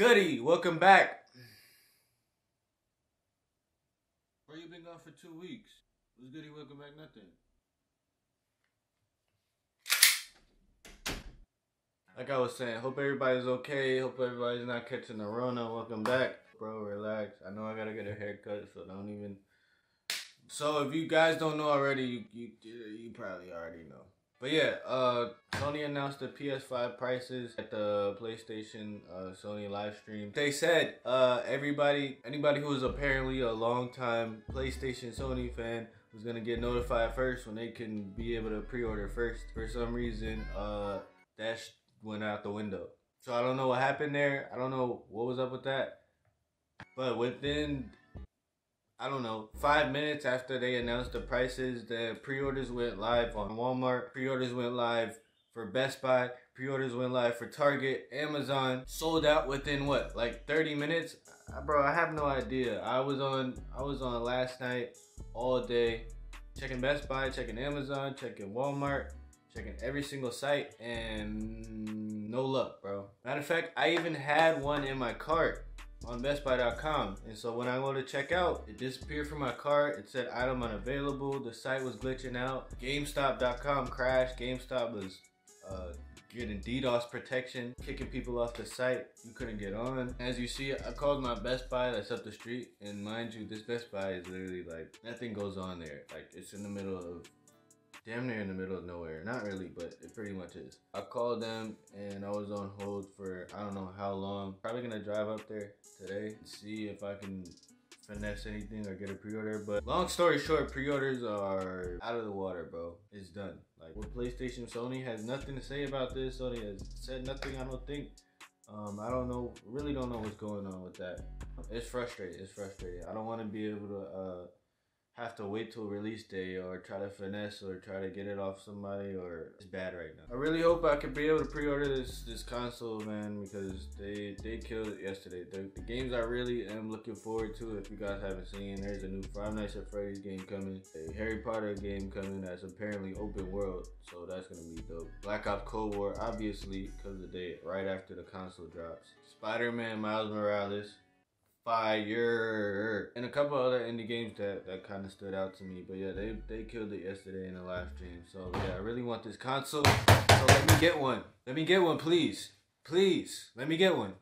Goody? Welcome back. Where you been gone for two weeks? Was goody? Welcome back. Nothing. Like I was saying, hope everybody's okay. Hope everybody's not catching the Rona. Welcome back, bro. Relax. I know I gotta get a haircut, so don't even. So if you guys don't know already, you you, you probably already know. But yeah, uh, Sony announced the PS5 prices at the PlayStation uh, Sony live stream. They said uh, everybody, anybody who is apparently a long time PlayStation Sony fan was gonna get notified first when they can be able to pre-order first. For some reason, uh, that went out the window. So I don't know what happened there. I don't know what was up with that. But within I don't know, five minutes after they announced the prices, the pre-orders went live on Walmart. Pre-orders went live for Best Buy. Pre-orders went live for Target, Amazon. Sold out within what, like 30 minutes? Uh, Bro, I have no idea. I was on, I was on last night all day, checking Best Buy, checking Amazon, checking Walmart, checking every single site, and no luck, bro. Matter of fact, I even had one in my cart on bestbuy.com and so when I go to check out it disappeared from my cart. It said item unavailable. The site was glitching out. Gamestop.com crashed. GameStop was uh, getting DDoS protection kicking people off the site. You couldn't get on. As you see I called my Best Buy that's up the street. And mind you this Best Buy is literally like nothing goes on there. Like it's in the middle of damn near in the middle of nowhere. Not really, but it pretty much is. I called them and I was on hold for I don't know how long. Probably gonna drive up there today and see if I can finesse anything or get a pre-order. But long story short, pre-orders are out of the water, bro. It's done. Like with PlayStation, Sony has nothing to say about this. Sony has said nothing. I don't think. Um, I don't know. Really don't know what's going on with that. It's frustrating. It's frustrating. I don't want to be able to. Uh, have to wait till release day or try to finesse or try to get it off somebody or it's bad right now. I really hope I can be able to pre-order this this console, man, because they they killed it yesterday. The, the games I really am looking forward to, if you guys haven't seen, there's a new Five Nights at Freddy's game coming, a Harry Potter game coming that's apparently open world, so that's gonna be dope. Black Ops Cold War, obviously, because of the day right after the console drops. Spider-Man Miles Morales, fire. And a couple other indie games that that kind of stood out to me but yeah they they killed it yesterday in the live stream. So yeah i really want this console. So let me get one. Let me get one please. Please. Let me get one.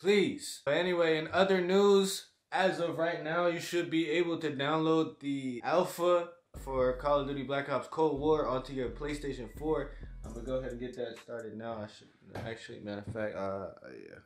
Please. But anyway in other news as of right now you should be able to download the alpha for call of duty black ops cold war onto your playstation 4 i'm gonna go ahead and get that started now. I should actually matter of fact uh yeah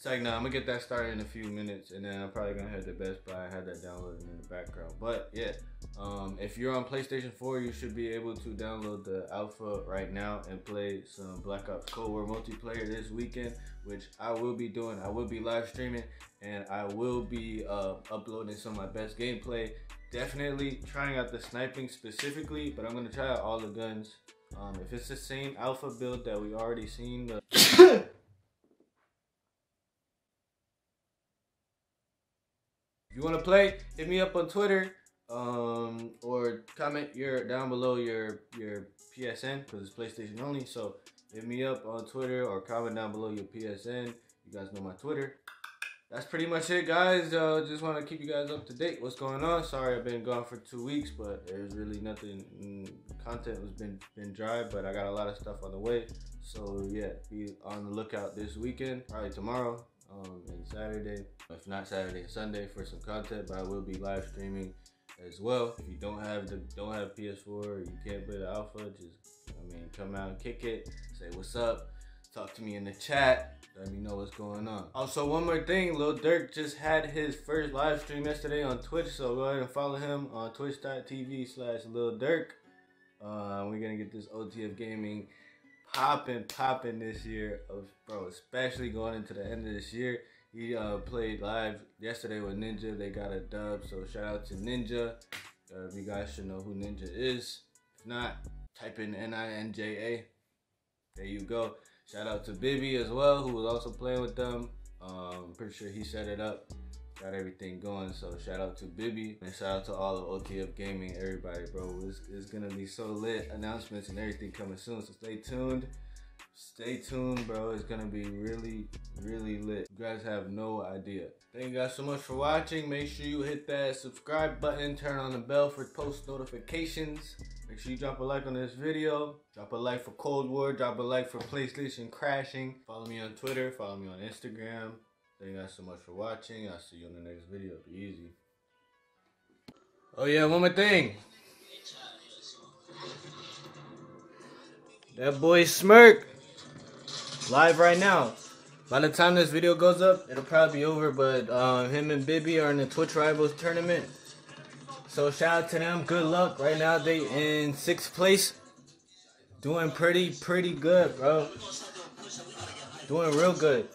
it's like, nah, I'm gonna get that started in a few minutes, and then I'm probably gonna head to Best Buy. I had that downloaded in the background. But yeah, um, if you're on PlayStation 4, you should be able to download the alpha right now and play some Black Ops Cold War multiplayer this weekend, which I will be doing. I will be live streaming, and I will be uh, uploading some of my best gameplay. Definitely trying out the sniping specifically, but I'm gonna try out all the guns. Um, if it's the same alpha build that we already seen, the you want to play, hit me up on Twitter um, or comment your down below your your PSN because it's PlayStation only. So hit me up on Twitter or comment down below your PSN. You guys know my Twitter. That's pretty much it, guys. Uh, just want to keep you guys up to date. What's going on? Sorry, I've been gone for two weeks, but there's really nothing. Mm, content has been been dry, but I got a lot of stuff on the way. So yeah, be on the lookout this weekend. Probably tomorrow um, and Saturday, if not Saturday and Sunday for some content. But I will be live streaming as well. If you don't have the don't have PS4 or you can't play the alpha, just I mean come out and kick it, say what's up, talk to me in the chat. Let me know what's going on. Also, one more thing, Lil Durk just had his first live stream yesterday on Twitch, so go ahead and follow him on twitch.tv slash Lil Durk. Uh, we're gonna get this OTF gaming popping, popping this year, bro. Especially going into the end of this year. He uh, played live yesterday with Ninja. They got a dub, so shout out to Ninja. Uh, you guys should know who Ninja is. If not, type in N-I-N-J-A. There you go. Shout out to Bibby as well, who was also playing with them. Um, pretty sure he set it up. Got everything going. So shout out to Bibby and shout out to all of OTF Gaming, everybody, bro. It's, it's gonna be so lit. Announcements and everything coming soon. So stay tuned. Stay tuned, bro. It's gonna be really, really lit. You guys have no idea. Thank you guys so much for watching. Make sure you hit that subscribe button, turn on the bell for post notifications. Make sure you drop a like on this video. Drop a like for Cold War. Drop a like for PlayStation Crashing. Follow me on Twitter. Follow me on Instagram. Thank you guys so much for watching. I'll see you in the next video. Be easy. Oh yeah, one more thing. That boy Smirk live right now. By the time this video goes up, it'll probably be over. But um, him and Bibby are in the Twitch Rivals tournament. So shout out to them. Good luck. Right now they in sixth place. Doing pretty, pretty good, bro. Doing real good.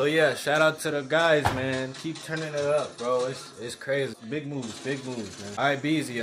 So yeah, shout out to the guys, man. Keep turning it up, bro. It's it's crazy. Big moves, big moves, man. Alright, be easy.